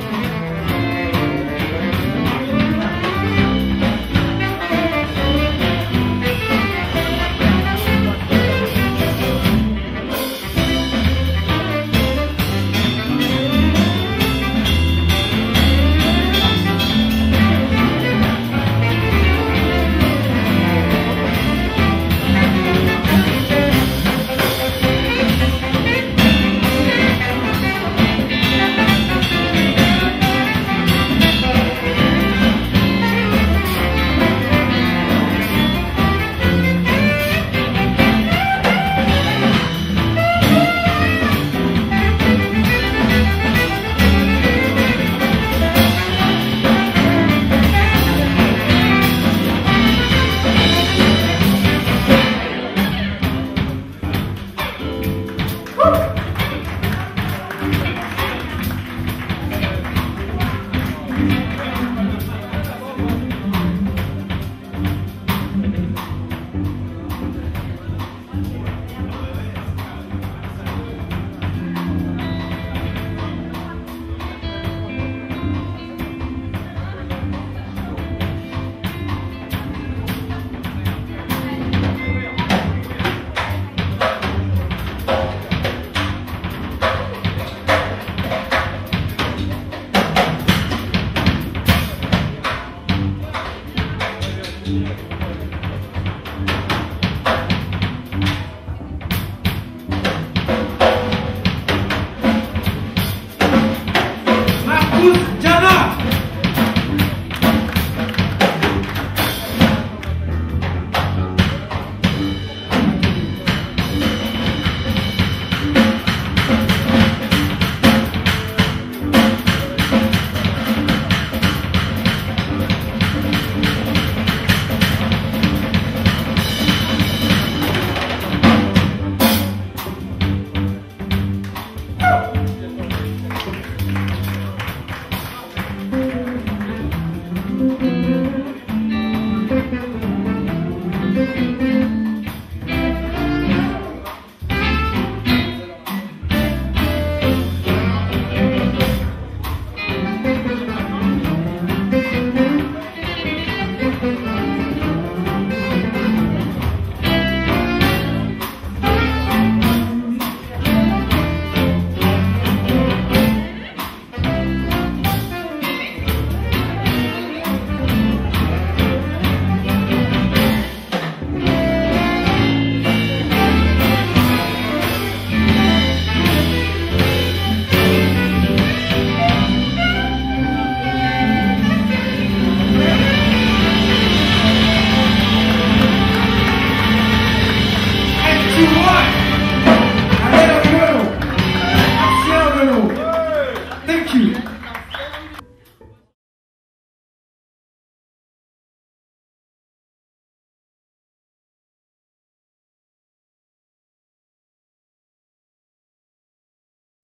Thank you. Yavuz Cana!